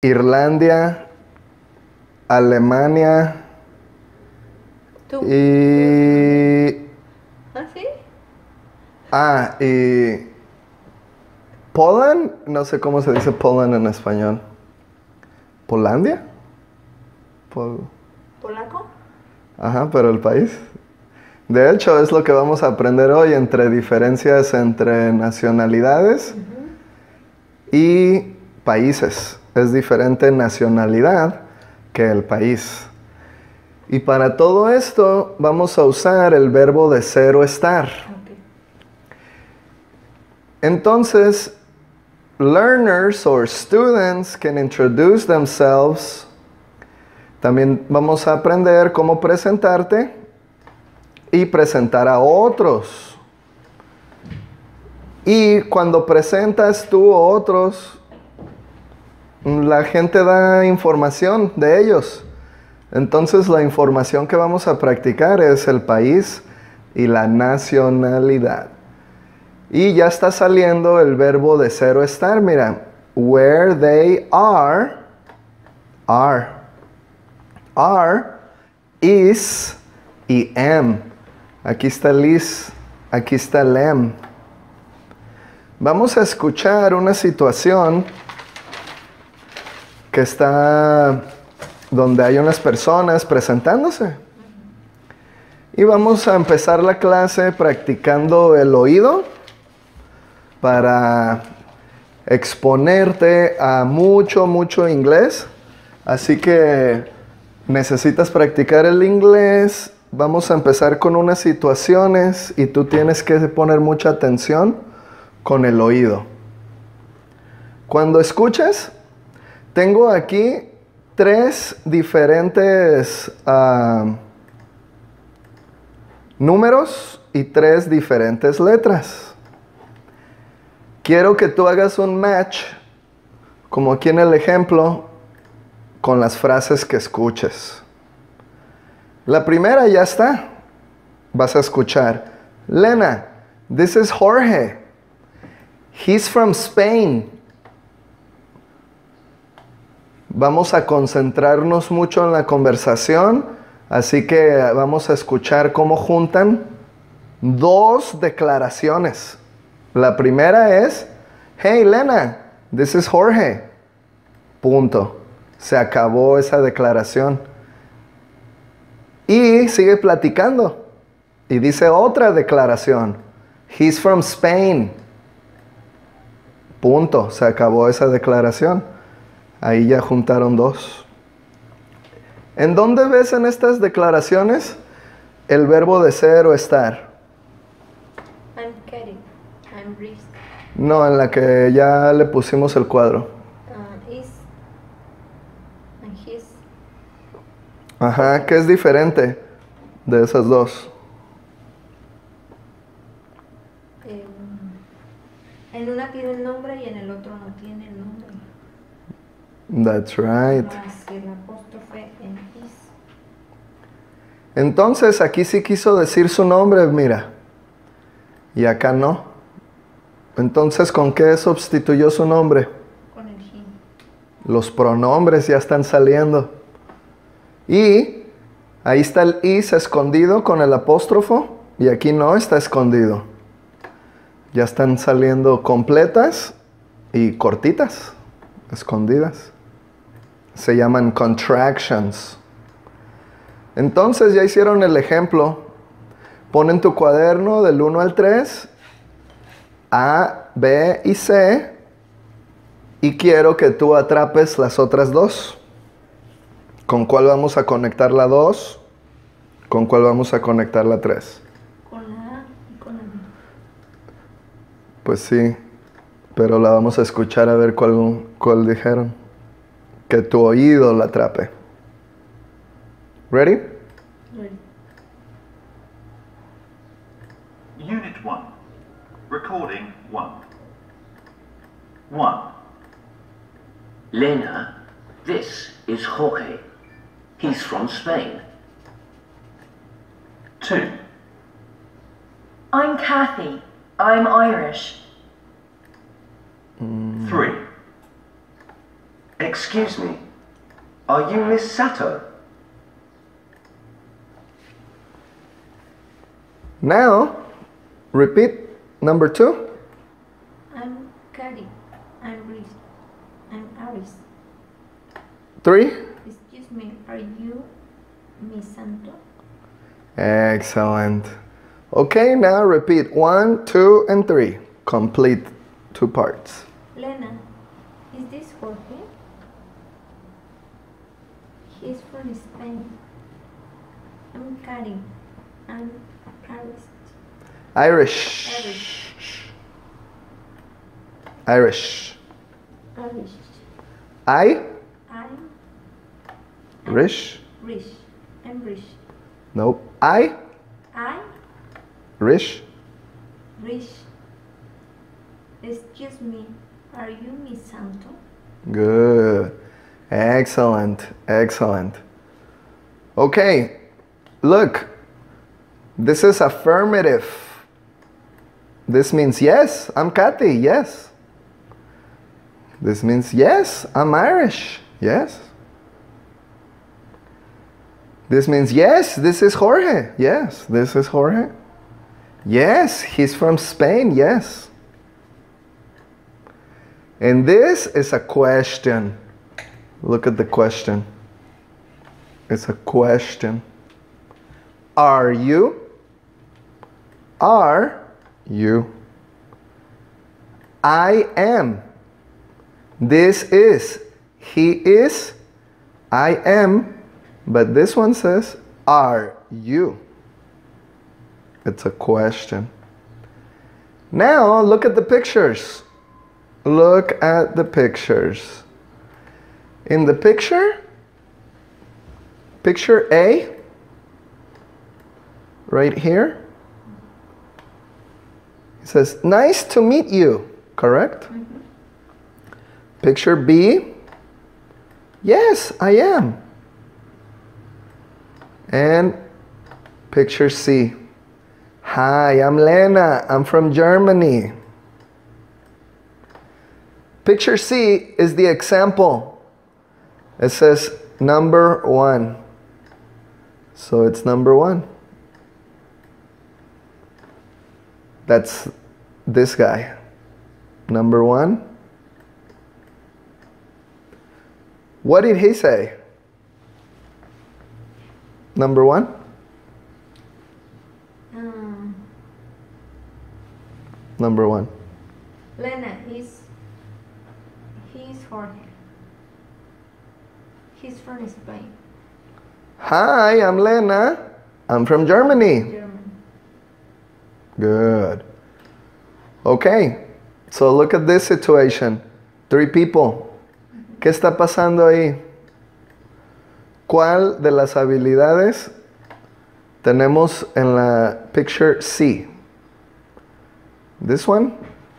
Irlandia, Alemania Tú. y... ¿Ah, sí? Ah, y... Poland, no sé cómo se dice Poland en español. ¿Polandia? Pol- ¿Polaco? Ajá, pero el país. De hecho, es lo que vamos a aprender hoy entre diferencias entre nacionalidades y países. Es diferente nacionalidad que el país. Y para todo esto vamos a usar el verbo de ser o estar. Entonces, learners or students can introduce themselves. También vamos a aprender cómo presentarte y presentar a otros. Y cuando presentas tú o otros, la gente da información de ellos. Entonces la información que vamos a practicar es el país y la nacionalidad. Y ya está saliendo el verbo de ser o estar. Mira, where they are, are, are, is y am. Aquí está el is, aquí está el am. Vamos a escuchar una situación que está donde hay unas personas presentándose. Y vamos a empezar la clase practicando el oído para exponerte a mucho, mucho inglés. Así que necesitas practicar el inglés. Vamos a empezar con unas situaciones y tú tienes que poner mucha atención con el oído. Cuando escuches, tengo aquí tres diferentes ah, números y tres diferentes letras. Quiero que tú hagas un match, como aquí en el ejemplo, con las frases que escuches. La primera ya está. Vas a escuchar. Lena, this is Jorge. He's from Spain. Vamos a concentrarnos mucho en la conversación, así que vamos a escuchar cómo juntan dos declaraciones. La primera es, hey Lena, this is Jorge. Punto. Se acabó esa declaración. Y sigue platicando. Y dice otra declaración. He's from Spain. Punto. Se acabó esa declaración. Ahí ya juntaron dos. ¿En dónde ves en estas declaraciones el verbo de ser o estar? I'm Katie. I'm Reese. No, en la que ya le pusimos el cuadro. Uh, is. And his. Ajá, ¿qué es diferente de esas dos? Eh, en una tiene el nombre y en el otro no. That's right. Más el apóstrofe en is. Entonces aquí sí quiso decir su nombre, mira. Y acá no. Entonces, ¿con qué sustituyó su nombre? Con el him. Los pronombres ya están saliendo. Y ahí está el is escondido con el apóstrofo y aquí no está escondido. Ya están saliendo completas y cortitas, escondidas. Se llaman contractions. Entonces ya hicieron el ejemplo. Ponen tu cuaderno del 1 al 3, A, B y C, y quiero que tú atrapes las otras dos. ¿Con cuál vamos a conectar la 2? ¿Con cuál vamos a conectar la 3? Con la A y con la B. Pues sí, pero la vamos a escuchar a ver cuál, cuál dijeron. Que tu oído la atrape. ¿Ready? Ready. Unit 1. Recording 1. 1. Lena, this is Jorge. He's from Spain. 2. I'm Kathy. I'm Irish. Mm. 3. Excuse me. Are you Miss Sato? Now, repeat number two. I'm Cari. I'm Riz. I'm Aris. Three. Excuse me, are you Miss Santo? Excellent. Okay, now repeat one, two, and three. Complete two parts. Lena, is this Jorge? He's from Spain. I'm Cari. I'm Aris. Irish. Irish. Irish. Irish. I. I'm Rish. Rish. I'm Rish. Nope. I. I Rish. Rish. Excuse me, are you Miss Santo? Good. Excellent. Excellent. Okay. Look. This is affirmative. This means yes, I'm Kathy. Yes. This means yes, I'm Irish. Yes. This means yes, this is Jorge. Yes, this is Jorge. Yes, he's from Spain. Yes. And this is a question. Look at the question. It's a question. Are you? Are you? I am. This is. He is. I am. But this one says, Are you? It's a question. Now look at the pictures. Look at the pictures. In the picture, picture A, right here, it says, Nice to meet you, correct? Mm-hmm. Picture B, Yes, I am. And picture C, Hi, I'm Lena. I'm from Germany. Picture C is the example. It says number one. So it's number one. That's this guy. Number one. What did he say? Number one? Um, Number one. Lena, he's he's Jorge. He's from Spain, Hi, I'm Lena. I'm from Germany. German. Good. Okay, so look at this situation. Three people. ¿Qué está pasando ahí? ¿Cuál de las habilidades tenemos en la picture C? This one,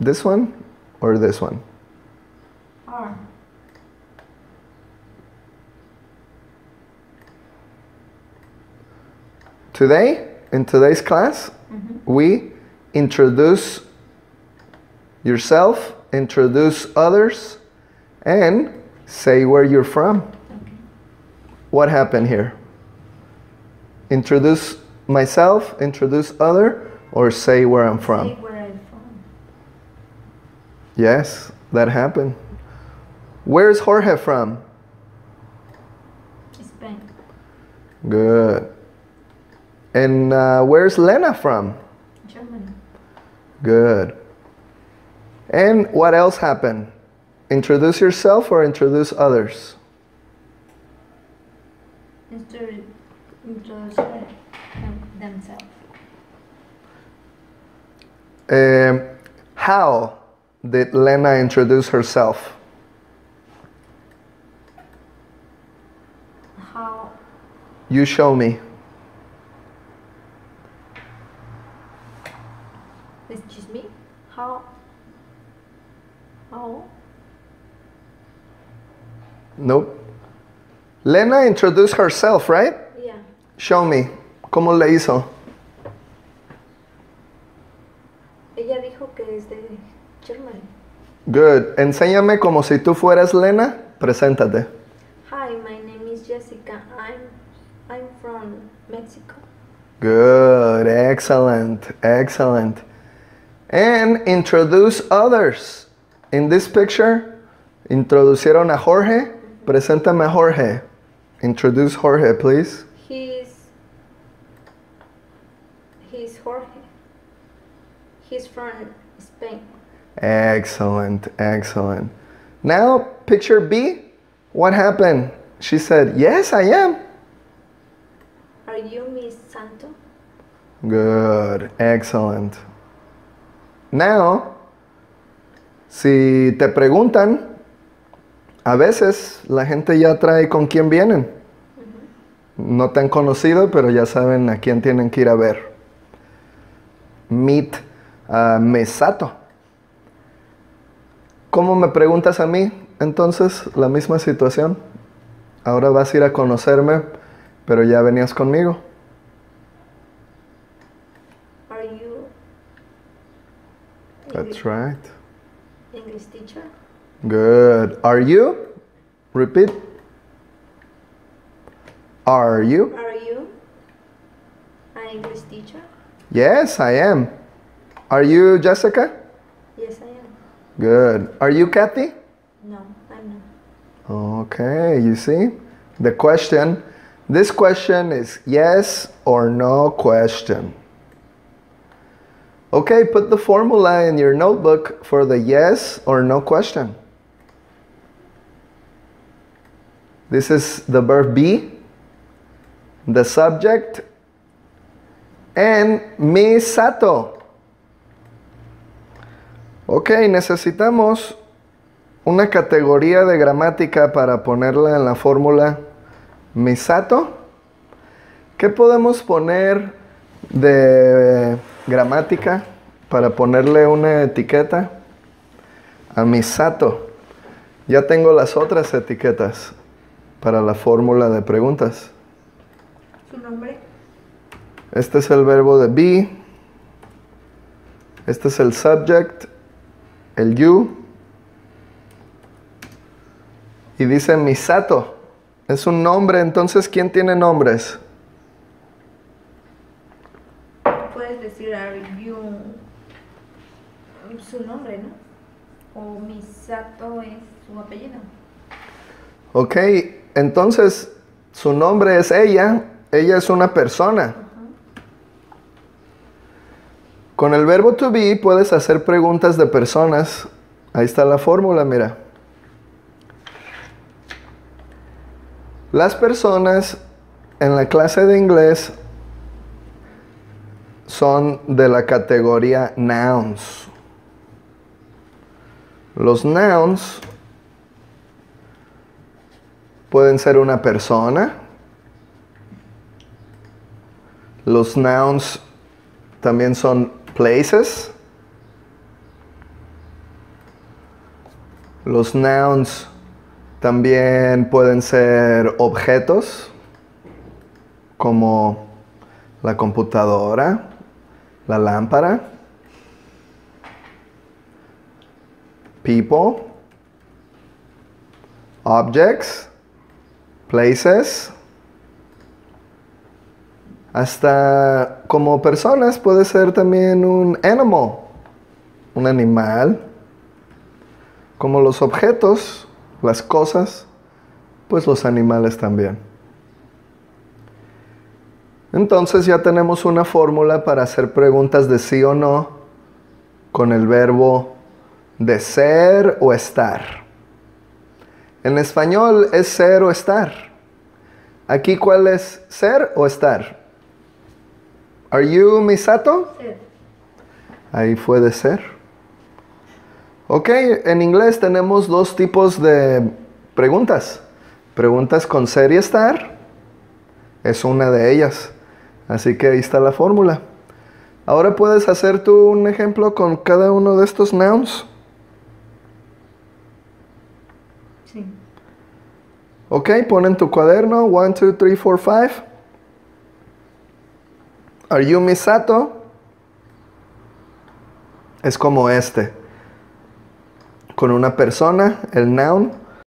this one, or this one? R. Today, in today's class, mm-hmm. we introduce yourself, introduce others, and say where you're from. What happened here? Introduce myself, introduce other, or say where I'm Say from. where I'm from. Yes, that happened. Where's Jorge from? Spain. Good. And uh, where's Lena from? Germany. Good. And what else happened? Introduce yourself or introduce others? Introduce introduce themselves. Um, how did Lena introduce herself? How You show me. Lena introduced herself, right? yeah. Show me. ¿Cómo le hizo? Ella dijo que es de Germany. Good. Enséñame como si tú fueras Lena. preséntate. Hi, my name is Jessica. I'm I'm from Mexico. Good, excellent, excellent. And introduce others. In this picture, introducieron a Jorge. Preséntame a Jorge. Introduce Jorge, please. He's he's Jorge. He's from Spain. Excellent, excellent. Now, picture B. What happened? She said, Yes, I am. Are you Miss Santo? Good, excellent. Now, si te preguntan, a veces la gente ya trae con quién vienen. No te han conocido, pero ya saben a quién tienen que ir a ver. Meet a Mesato. ¿Cómo me preguntas a mí? Entonces, la misma situación. Ahora vas a ir a conocerme, pero ya venías conmigo. Are you That's right. English teacher? Good. Are you? Repeat. Are you? Are you an English teacher? Yes, I am. Are you Jessica? Yes, I am. Good. Are you Kathy? No, I'm not. Okay, you see? The question, this question is yes or no question. Okay, put the formula in your notebook for the yes or no question. This is the verb be, the subject, and misato. Ok, necesitamos una categoría de gramática para ponerla en la fórmula misato. ¿Qué podemos poner de gramática para ponerle una etiqueta a misato? Ya tengo las otras etiquetas para la fórmula de preguntas. ¿Su nombre? Este es el verbo de be. Este es el subject, el you. Y dice Misato. Es un nombre, entonces ¿quién tiene nombres? Puedes decir are you su nombre, ¿no? O Misato es su apellido. Ok, entonces su nombre es ella. Ella es una persona. Con el verbo to be puedes hacer preguntas de personas. Ahí está la fórmula, mira. Las personas en la clase de inglés son de la categoría nouns. Los nouns pueden ser una persona. Los nouns también son places. Los nouns también pueden ser objetos como la computadora, la lámpara, people, objects, places, hasta como personas puede ser también un animal, un animal, como los objetos, las cosas, pues los animales también. Entonces ya tenemos una fórmula para hacer preguntas de sí o no con el verbo de ser o estar. En español es ser o estar. Aquí, ¿cuál es ser o estar? Are you Misato? Ser. Ahí fue de ser. Ok, en inglés tenemos dos tipos de preguntas. Preguntas con ser y estar. Es una de ellas. Así que ahí está la fórmula. Ahora puedes hacer tú un ejemplo con cada uno de estos nouns. Sí. Ok, pon en tu cuaderno 1, 2, 3, 4, 5. Are you Misato? Es como este. Con una persona, el noun,